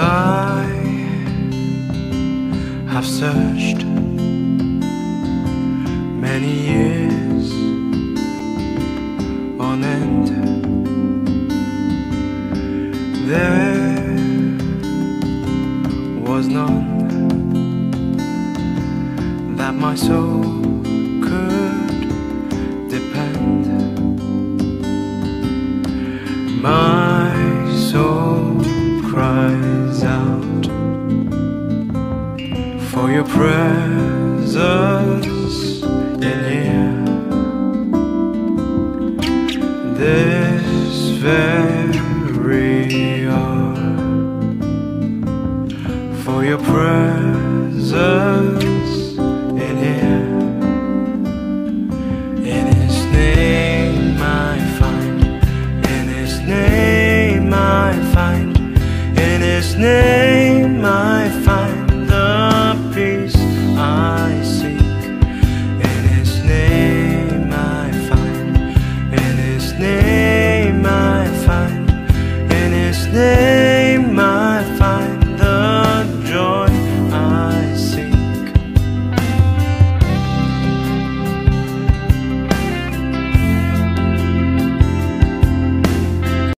I have searched many years on end. There was none that my soul could depend. My soul cries out for your presence in here. This very hour for your presence name I find the peace I seek. In His name I find, in His name I find, in His name.